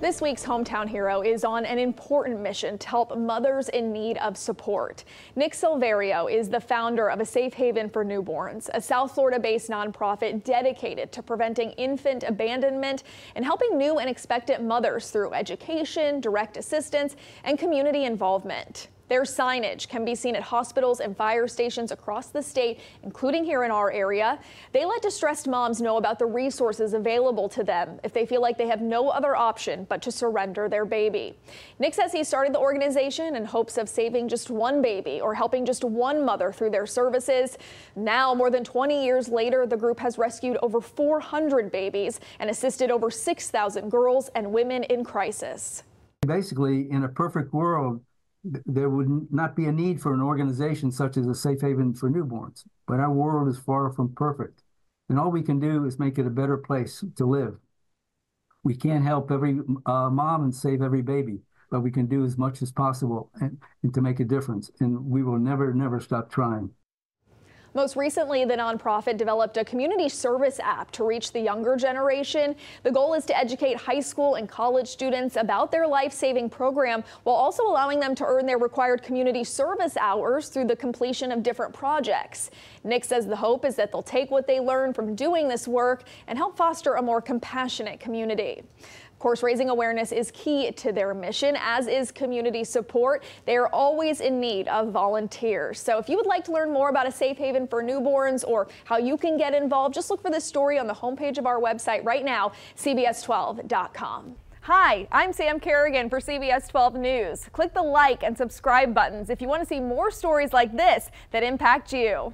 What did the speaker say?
This week's Hometown Hero is on an important mission to help mothers in need of support. Nick Silverio is the founder of a safe haven for newborns, a South Florida based nonprofit dedicated to preventing infant abandonment and helping new and expectant mothers through education, direct assistance, and community involvement. Their signage can be seen at hospitals and fire stations across the state, including here in our area. They let distressed moms know about the resources available to them if they feel like they have no other option but to surrender their baby. Nick says he started the organization in hopes of saving just one baby or helping just one mother through their services. Now, more than 20 years later, the group has rescued over 400 babies and assisted over 6,000 girls and women in crisis. Basically, in a perfect world, there would not be a need for an organization such as a safe haven for newborns. But our world is far from perfect. And all we can do is make it a better place to live. We can't help every uh, mom and save every baby, but we can do as much as possible and, and to make a difference. And we will never, never stop trying. Most recently, the nonprofit developed a community service app to reach the younger generation. The goal is to educate high school and college students about their life-saving program while also allowing them to earn their required community service hours through the completion of different projects. Nick says the hope is that they'll take what they learn from doing this work and help foster a more compassionate community. Of course, raising awareness is key to their mission, as is community support. They are always in need of volunteers. So if you would like to learn more about a safe haven for newborns or how you can get involved, just look for this story on the homepage of our website right now, CBS12.com. Hi, I'm Sam Kerrigan for CBS 12 News. Click the like and subscribe buttons if you want to see more stories like this that impact you.